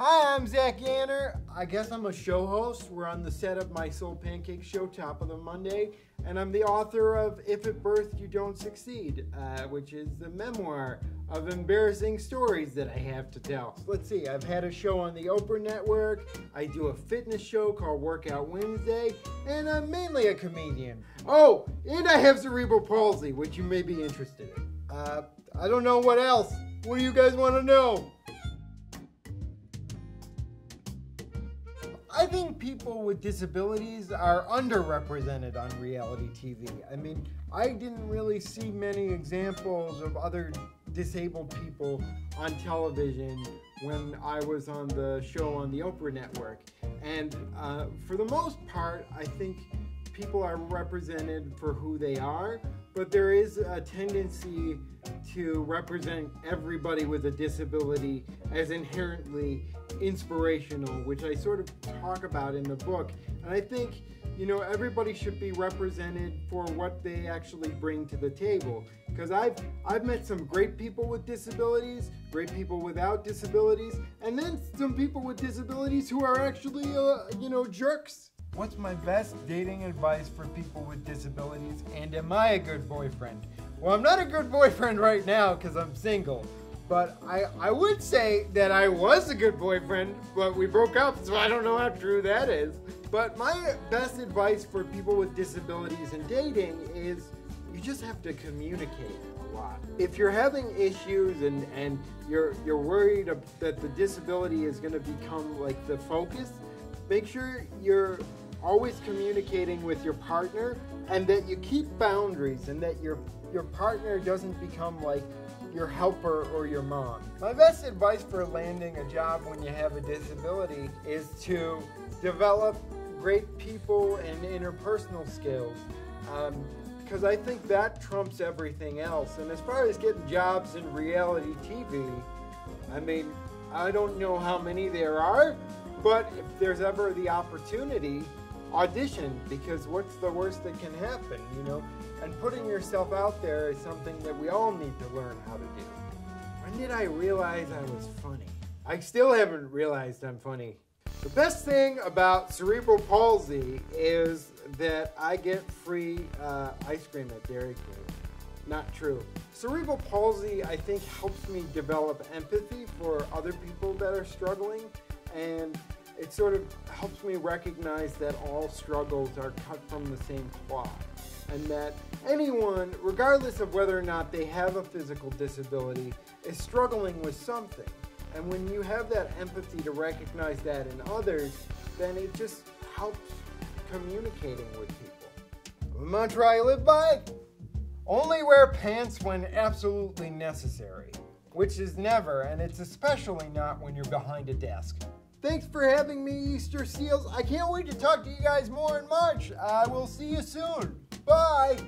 Hi, I'm Zach Anner. I guess I'm a show host. We're on the set of my Soul Pancake show, Top of the Monday, and I'm the author of If at Birth You Don't Succeed, uh, which is the memoir of embarrassing stories that I have to tell. Let's see, I've had a show on the Oprah Network, I do a fitness show called Workout Wednesday, and I'm mainly a comedian. Oh, and I have cerebral palsy, which you may be interested in. Uh, I don't know what else. What do you guys want to know? I think people with disabilities are underrepresented on reality TV. I mean, I didn't really see many examples of other disabled people on television when I was on the show on the Oprah Network. And uh, for the most part, I think people are represented for who they are, but there is a tendency to represent everybody with a disability as inherently inspirational, which I sort of talk about in the book. And I think, you know, everybody should be represented for what they actually bring to the table. Because I've I've met some great people with disabilities, great people without disabilities, and then some people with disabilities who are actually, uh, you know, jerks. What's my best dating advice for people with disabilities? And am I a good boyfriend? Well, I'm not a good boyfriend right now because I'm single. But I, I would say that I was a good boyfriend, but we broke up, so I don't know how true that is. But my best advice for people with disabilities and dating is you just have to communicate a lot. If you're having issues and, and you're, you're worried that the disability is going to become like the focus, make sure you're always communicating with your partner and that you keep boundaries and that your your partner doesn't become like your helper or your mom. My best advice for landing a job when you have a disability is to develop great people and interpersonal skills. Because um, I think that trumps everything else. And as far as getting jobs in reality TV, I mean, I don't know how many there are, but if there's ever the opportunity, audition because what's the worst that can happen, you know? And putting yourself out there is something that we all need to learn how to do. When did I realize I was funny? I still haven't realized I'm funny. The best thing about cerebral palsy is that I get free uh, ice cream at Dairy Queen. Not true. Cerebral palsy, I think, helps me develop empathy for other people that are struggling and it sort of helps me recognize that all struggles are cut from the same cloth and that anyone, regardless of whether or not they have a physical disability, is struggling with something. And when you have that empathy to recognize that in others, then it just helps communicating with people. The mantra I live by? Only wear pants when absolutely necessary, which is never, and it's especially not when you're behind a desk. Thanks for having me, Easter Seals. I can't wait to talk to you guys more in March. I will see you soon. Bye.